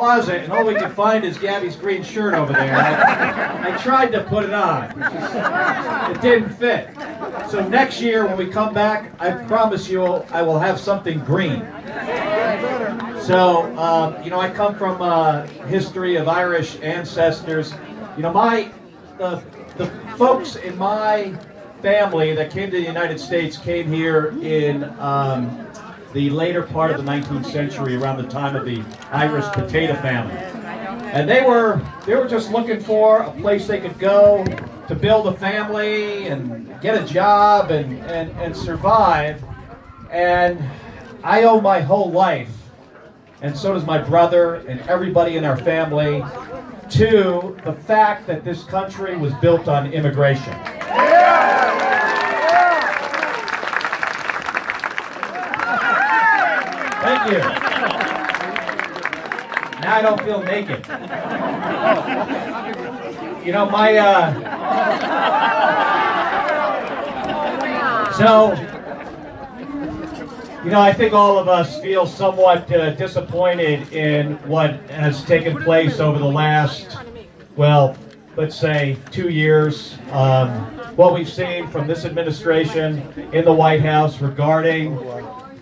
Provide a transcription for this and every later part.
closet, and all we could find is Gabby's green shirt over there. I, I tried to put it on. It didn't fit. So next year when we come back, I promise you I will have something green. So, uh, you know, I come from a history of Irish ancestors. You know, my, the, the folks in my family that came to the United States came here in um, the later part of the 19th century, around the time of the Irish potato famine. And they were they were just looking for a place they could go to build a family and get a job and, and, and survive. And I owe my whole life, and so does my brother and everybody in our family, to the fact that this country was built on immigration. Thank you. Now I don't feel naked. You know, my, uh, so, you know, I think all of us feel somewhat uh, disappointed in what has taken place over the last, well, let's say two years. Um, what we've seen from this administration in the White House regarding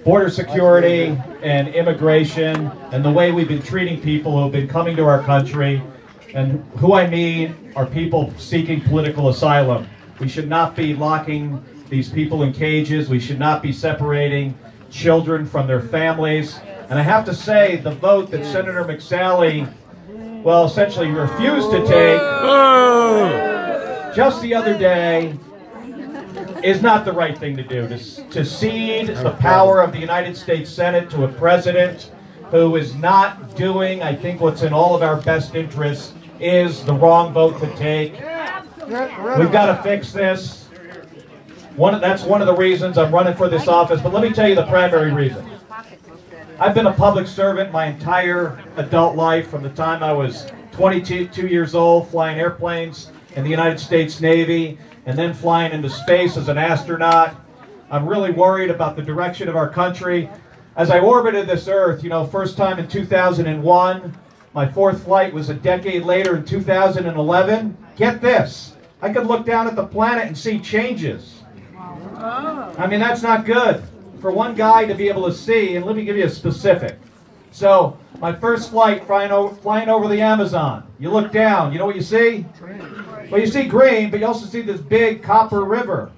border security and immigration and the way we've been treating people who have been coming to our country. And who I mean are people seeking political asylum. We should not be locking these people in cages. We should not be separating children from their families. And I have to say, the vote that Senator McSally, well, essentially refused to take just the other day is not the right thing to do. To, to cede the power of the United States Senate to a president who is not doing, I think, what's in all of our best interests is the wrong vote to take. We've got to fix this. One, that's one of the reasons I'm running for this office. But let me tell you the primary reason. I've been a public servant my entire adult life from the time I was 22 years old, flying airplanes in the United States Navy, and then flying into space as an astronaut. I'm really worried about the direction of our country. As I orbited this Earth, you know, first time in 2001, my fourth flight was a decade later in 2011. Get this, I could look down at the planet and see changes. I mean, that's not good for one guy to be able to see, and let me give you a specific. So, my first flight flying over, flying over the Amazon. You look down, you know what you see? Well, you see green, but you also see this big copper river.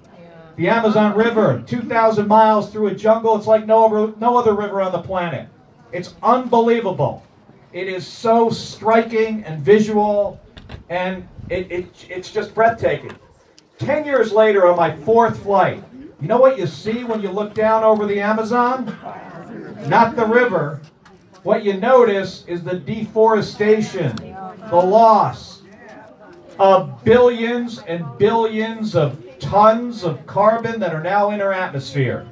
The Amazon River, 2,000 miles through a jungle. It's like no other, no other river on the planet. It's unbelievable. It is so striking and visual, and it, it, it's just breathtaking. Ten years later, on my fourth flight, you know what you see when you look down over the Amazon? Not the river. What you notice is the deforestation, the loss, of billions and billions of tons of carbon that are now in our atmosphere.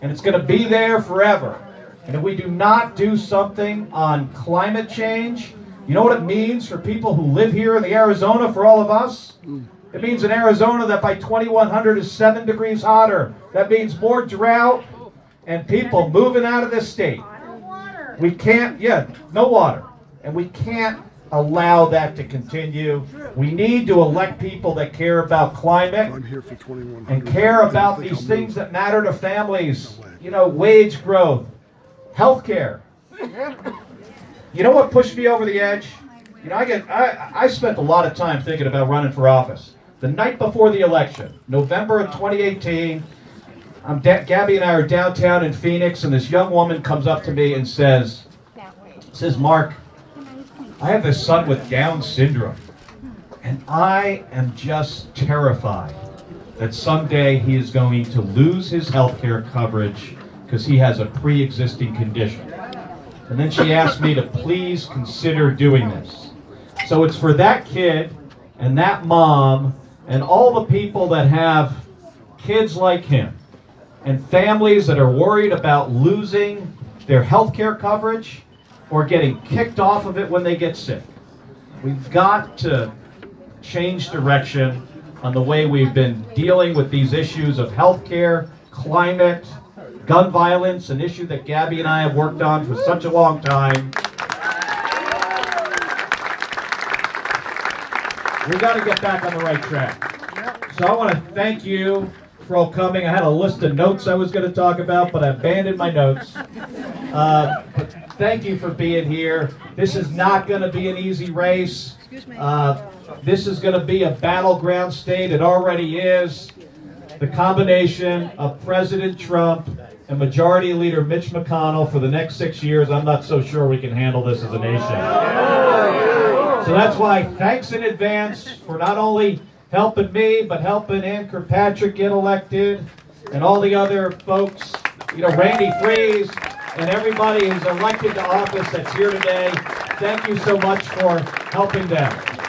And it's going to be there forever. And if we do not do something on climate change, you know what it means for people who live here in the Arizona, for all of us? It means in Arizona that by 2100 is 7 degrees hotter. That means more drought and people moving out of this state. We can't, yeah, no water. And we can't allow that to continue. We need to elect people that care about climate and care about these things that matter to families. You know, wage growth, health care. You know what pushed me over the edge? You know, I get I, I spent a lot of time thinking about running for office. The night before the election, November of 2018, I'm Gabby and I are downtown in Phoenix, and this young woman comes up to me and says, says, Mark, I have a son with Down syndrome, and I am just terrified that someday he is going to lose his health care coverage because he has a pre-existing condition. And then she asked me to please consider doing this. So it's for that kid and that mom and all the people that have kids like him and families that are worried about losing their health care coverage or getting kicked off of it when they get sick. We've got to change direction on the way we've been dealing with these issues of healthcare, climate, gun violence, an issue that Gabby and I have worked on for such a long time. We got to get back on the right track. So I want to thank you for all coming. I had a list of notes I was going to talk about, but I abandoned my notes. Uh, thank you for being here. This is not going to be an easy race. Uh, this is going to be a battleground state. It already is. The combination of President Trump and Majority Leader Mitch McConnell for the next six years, I'm not so sure we can handle this as a nation. So that's why thanks in advance for not only helping me, but helping Ann Kirkpatrick get elected and all the other folks, you know, Randy Friese and everybody who's elected to office that's here today. Thank you so much for helping them.